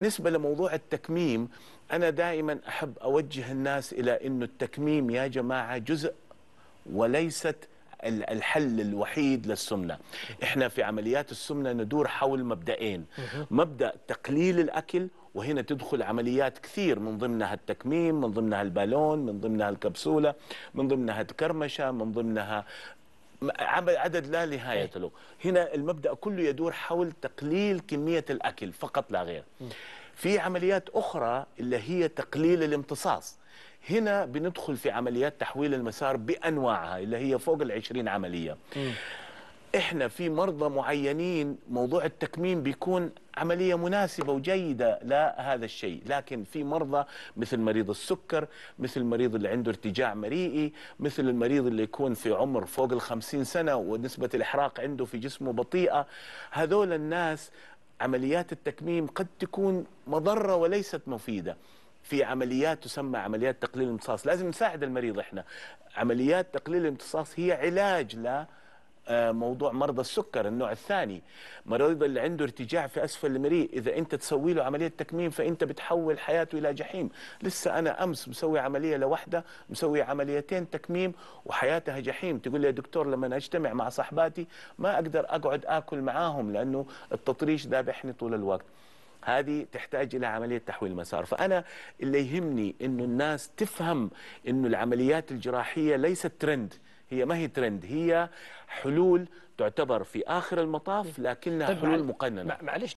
بالنسبة لموضوع التكميم أنا دائما أحب أوجه الناس إلى أنه التكميم يا جماعة جزء وليست ال- الحل الوحيد للسمنة. إحنا في عمليات السمنة ندور حول مبدأين. مبدأ تقليل الأكل وهنا تدخل عمليات كثير من ضمنها التكميم من ضمنها البالون من ضمنها الكبسولة من ضمنها الكرمشة من ضمنها عدد لا نهاية له. هنا المبدأ كله يدور حول تقليل كمية الأكل فقط لا غير. في عمليات أخرى اللي هي تقليل الامتصاص. هنا بندخل في عمليات تحويل المسار بأنواعها اللي هي فوق العشرين عملية. إحنا في مرضى معينين موضوع التكميم بيكون عملية مناسبة وجيدة لهذا الشيء، لكن في مرضى مثل مريض السكر، مثل المريض اللي عنده ارتجاع مريئي، مثل المريض اللي يكون في عمر فوق ال 50 سنة ونسبة الإحراق عنده في جسمه بطيئة، هذول الناس عمليات التكميم قد تكون مضرة وليست مفيدة. في عمليات تسمى عمليات تقليل الامتصاص، لازم نساعد المريض إحنا. عمليات تقليل الامتصاص هي علاج ل موضوع مرضى السكر النوع الثاني. مريض اللي عنده ارتجاع في أسفل المريء إذا أنت تسوي له عملية تكميم فأنت بتحول حياته إلى جحيم. لسه أنا أمس مسوي عملية لوحدة مسوي عمليتين تكميم وحياتها جحيم. تقول لي يا دكتور لما أجتمع مع صحباتي ما أقدر أقعد آكل معاهم لأنه التطريش ذابحني طول الوقت. هذه تحتاج إلى عملية تحويل مسار. فأنا اللي يهمني إنه الناس تفهم إنه العمليات الجراحية ليست ترند هي ما هي ترند هي حلول تعتبر في آخر المطاف لكنها طيب حلول مع- معلش.